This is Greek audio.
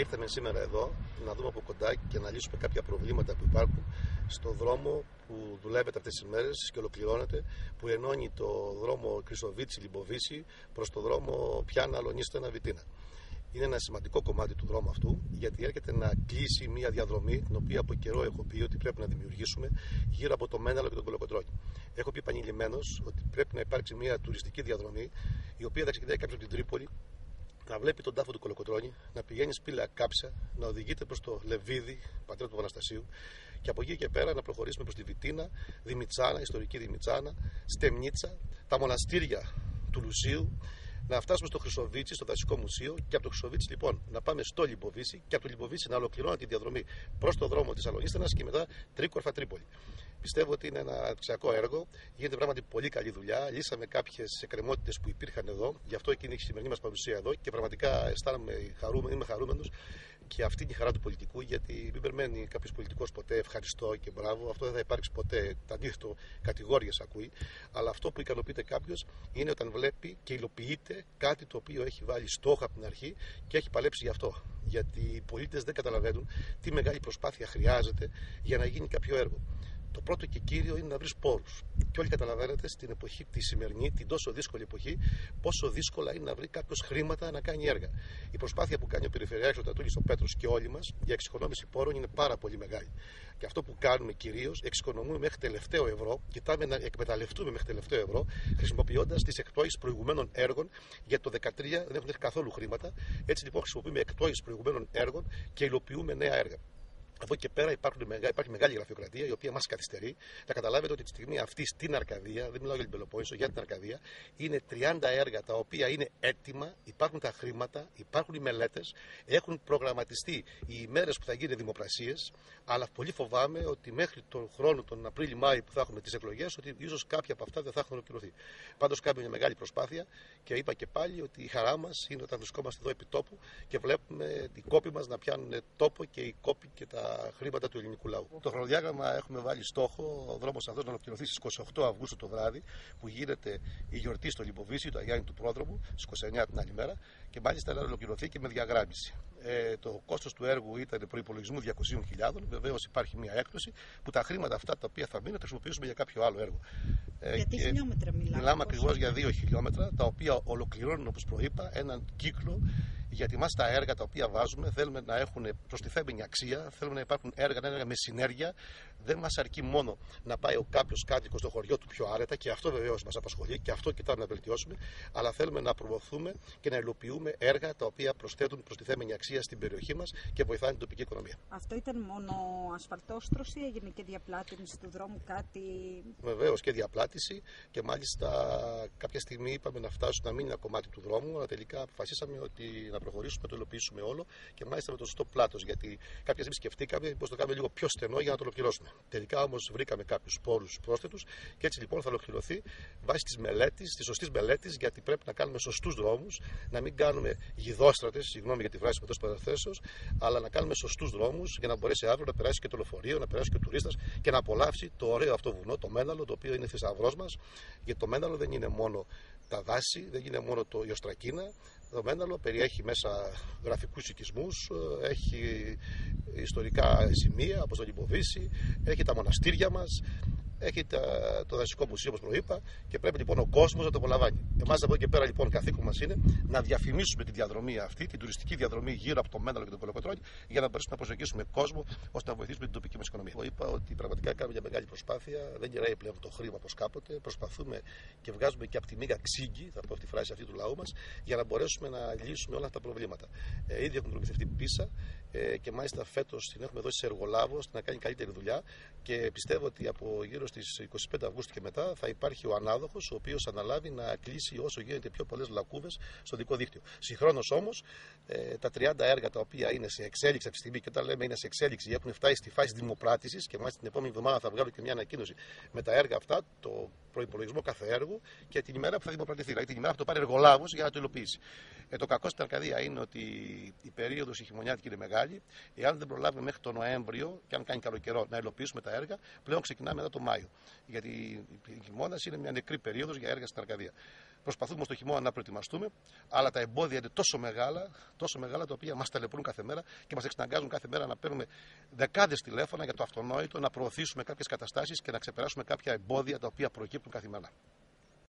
Ήρθαμε σήμερα εδώ να δούμε από κοντά και να λύσουμε κάποια προβλήματα που υπάρχουν στο δρόμο που δουλεύεται αυτές τις μέρες και ολοκληρώνεται που ενώνει το δρόμο Κρυσοβίτσι Λιμποβίση προς το δρόμο Πιάνα Λονίστενα Βιτίνα. Είναι ένα σημαντικό κομμάτι του δρόμου αυτού γιατί έρχεται να κλείσει μια διαδρομή την οποία από καιρό έχω πει ότι πρέπει να δημιουργήσουμε γύρω από το Μέναλο και τον Κολοκοτρόνη. Έχω πει επανειλημμένω ότι πρέπει να υπάρξει μια τουριστική διαδρομή η οποία θα ξεκινάει κάποιος από την Τρίπολη να βλέπει τον τάφο του Κολοκοτρώνη, να πηγαίνει σπήλα κάψα, να οδηγείται προς το Λεβίδι, πατέρα του Αναστασίου, και από εκεί και πέρα να προχωρήσουμε προς τη Βιτίνα, Δημητσάνα, ιστορική Δημητσάνα, Στεμνίτσα, τα μοναστήρια του Λουσίου, να φτάσουμε στο Χρυσοβίτσι, στο Δασικό Μουσείο και από το Χρυσοβίτσι λοιπόν να πάμε στο Λιμποβίτσι και από το Λιμποβίτσι να ολοκληρώνουμε τη διαδρομή προς το δρόμο της Αλονίστενα και μετά τρίκορφα Τρίπολη. Πιστεύω ότι είναι ένα αξιακό έργο. Γίνεται πράγματι πολύ καλή δουλειά. Λύσαμε κάποιες εκκρεμότητες που υπήρχαν εδώ. Γι' αυτό εκείνη η σημερινή μας παρουσία εδώ και πραγματικά αισθάνομαι χαρούμενο, είμαι χαρούμενος και αυτή είναι η χαρά του πολιτικού. Γιατί μην περιμένει κάποιος πολιτικός ποτέ ευχαριστώ και μπράβο. Αυτό δεν θα υπάρξει ποτέ. Τα αντίθετο κατηγορίε ακούει. Αλλά αυτό που ικανοποιείται κάποιος είναι όταν βλέπει και υλοποιείται κάτι το οποίο έχει βάλει στόχο από την αρχή και έχει παλέψει γι' αυτό. Γιατί οι πολίτες δεν καταλαβαίνουν τι μεγάλη προσπάθεια χρειάζεται για να γίνει κάποιο έργο. Το πρώτο και κύριο είναι να βρεις πόρους. Και όλοι καταλαβαίνετε στην εποχή τη σημερινή, την τόσο δύσκολη εποχή, πόσο δύσκολα είναι να βρει κάποιος χρήματα να κάνει έργα. Η προσπάθεια που κάνει ο Περιφερειάρχης, ο Τατούλης, ο Πέτρος και όλοι μας για εξοικονόμηση πόρων είναι πάρα πολύ μεγάλη. Και αυτό που κάνουμε κυρίως, εξοικονομούμε μέχρι τελευταίο ευρώ, κοιτάμε να εκμεταλλευτούμε μέχρι τελευταίο ευρώ, χρησιμοποιώντας τις εκπτώσει προηγουμένων έργων. Για το 2013 δεν έχουν καθόλου χρήματα. Έτσι λοιπόν χρησιμοποιούμε εκπτώσει προηγουμένων έργων και υλοποιούμε νέα έργα. Από εκεί και πέρα υπάρχουν, υπάρχει μεγάλη γραφειοκρατία η οποία μας καθυστερεί. Να καταλάβετε ότι τη στιγμή αυτή στην Αρκαδία, δεν μιλάω για την Πελοπόννησο, για την Αρκαδία, είναι 30 έργα τα οποία είναι έτοιμα, υπάρχουν τα χρήματα, υπάρχουν οι μελέτες, έχουν προγραμματιστεί οι ημέρες που θα γίνουν δημοπρασίες. Αλλά πολύ φοβάμαι ότι μέχρι τον χρόνο, τον Απρίλιο-Μάη που θα έχουμε τις εκλογές, ότι ίσως κάποια από αυτά δεν θα έχουν ολοκληρωθεί. Πάντως κάνουμε μια μεγάλη προσπάθεια και είπα και πάλι ότι η χαρά μας είναι όταν βρισκόμαστε εδώ επί τόπου και βλέπουμε οι κόποι μας να πιάνουν τόπο και οι κόποι και τα χρήματα του ελληνικού λαού. Το χρονοδιάγραμμα έχουμε βάλει στόχο ο δρόμος αυτός να ολοκληρωθεί στις 28 Αυγούστου το βράδυ, που γίνεται η γιορτή στο Λιμποβίσι, το Αγιάννη του Πρόδρομου, στις 29 την άλλη μέρα, και μάλιστα να ολοκληρωθεί και με διαγράμμιση. Ε, το κόστος του έργου ήταν προπολογισμού 200.000. Βεβαίως υπάρχει μια έκπτωση που τα χρήματα αυτά τα οποία θα μείνουν θα χρησιμοποιήσουμε για κάποιο άλλο έργο. Ε, για τι χιλιόμετρα μιλάμε. Μιλάμε ακριβώς για δύο χιλιόμετρα, τα οποία ολοκληρώνουν, όπως προείπα, έναν κύκλο γιατί εμά τα έργα τα οποία βάζουμε θέλουμε να έχουν προστιθέμενη αξία, θέλουμε να υπάρχουν έργα, έργα με συνέργεια. Δεν μας αρκεί μόνο να πάει ο κάποιος κάτοικος στο χωριό του πιο άρετα και αυτό βεβαίως μας απασχολεί και αυτό κοιτάμε να βελτιώσουμε, αλλά θέλουμε να προωθούμε και να υλοποιούμε έργα τα οποία προσθέτουν προστιθέμενη αξία στην περιοχή μας και βοηθάνε την τοπική οικονομία. Αυτό ήταν μόνο ασφαλτόστρωση, έγινε και διαπλάτηση του δρόμου, κάτι. Βεβαίως και διαπλάτηση και μάλιστα κάποια στιγμή είπαμε να φτάσουμε να μην είναι ένα κομμάτι του δρόμου, αλλά τελικά αποφασίσαμε ότι να προχωρήσουμε, το υλοποιήσουμε όλο και μάλιστα με το σωστό πλάτος. Γιατί κάποια στιγμή σκεφτήκαμε πως το κάνουμε λίγο πιο στενό για να το ολοκληρώσουμε. Τελικά όμως βρήκαμε κάποιους πόρου πρόσθετους και έτσι λοιπόν θα ολοκληρωθεί βάσει της μελέτης, της σωστής μελέτης, γιατί πρέπει να κάνουμε σωστούς δρόμους, να μην κάνουμε γιδόστρατες, συγγνώμη για τη φράση με τόσο αλλά να κάνουμε σωστούς δρόμους για να μπορέσει αύριο να περάσει και το λεωφορείο, να περάσει και ο τουρίστας και να απολαύσει το ωραίο αυτό βουνό, το Μέναλο, το οποίο είναι θησαυρός μας. Γιατί το Μέναλο δεν είναι μόνο τα δάση, δεν είναι μόνο το Ιωστρακίνα, το Μέναλο περιέχει μέσα γραφικούς οικισμούς, έχει ιστορικά σημεία όπως το Λιμποβίση, έχει τα μοναστήρια μας, έχει το δασικό μουσείο, όπως προείπα, και πρέπει λοιπόν ο κόσμος να το απολαμβάνει. Εμάς από εκεί και πέρα λοιπόν καθήκον μας είναι να διαφημίσουμε τη διαδρομή αυτή, την τουριστική διαδρομή γύρω από το Μέναλο και τον Κολοκοτρόνη, για να μπορέσουμε να προσεγγίσουμε κόσμο ώστε να βοηθήσουμε την τοπική μας οικονομία. Εγώ είπα ότι πραγματικά κάνουμε μια μεγάλη προσπάθεια, δεν γυράει πλέον το χρήμα όπως κάποτε. Προσπαθούμε και βγάζουμε και από τη μίγα ξύγκη, θα πω αυτή τη φράση αυτή του λαού μας, για να μπορέσουμε να λύσουμε όλα αυτά τα προβλήματα. Ε, ήδη έχουν προμηθευτεί πίσα ε, και μάλιστα φέτος την έχουμε δώσει σε εργολάβο να κάνει καλύτερη δουλειά και πιστεύω ότι από γύρω στις 25 Αυγούστου και μετά θα υπάρχει ο ανάδοχος, ο οποίος αναλάβει να κλείσει όσο γίνεται πιο πολλές λακκούβες στο δικό δίκτυο. Συγχρόνως όμως, ε, τα 30 έργα τα οποία είναι σε εξέλιξη αυτή τη στιγμή, και όταν λέμε είναι σε εξέλιξη, έχουν φτάσει στη φάση δημοπράτησης και μάλιστα την επόμενη εβδομάδα θα βγάλω και μια ανακοίνωση με τα έργα αυτά, το προπολογισμό κάθε έργου και την ημέρα που θα δημοπρατηθεί, δηλαδή την ημέρα που το πάρει εργολάβος για να το υλοποιήσει. Ε, το κακό στην Αρκαδία είναι ότι η περίοδος η χειμωνιάτικη είναι μεγάλη. Εάν δεν προλάβουμε μέχρι τον Νοέμβριο και αν κάνει καλό καιρό να υλοποιήσουμε τα έργα, πλέον ξεκινάμε μετά το Μάιο. Γιατί η χειμώνας είναι μια νεκρή περίοδος για έργα στην Αρκαδία. Προσπαθούμε στο χειμώνα να προετοιμαστούμε, αλλά τα εμπόδια είναι τόσο μεγάλα, τόσο μεγάλα τα οποία μας ταλαιπωρούν κάθε μέρα και μας εξαναγκάζουν κάθε μέρα να παίρνουμε δεκάδες τηλέφωνα για το αυτονόητο, να προωθήσουμε κάποιες καταστάσεις και να ξεπεράσουμε κάποια εμπόδια τα οποία προκύπτουν καθημερινά.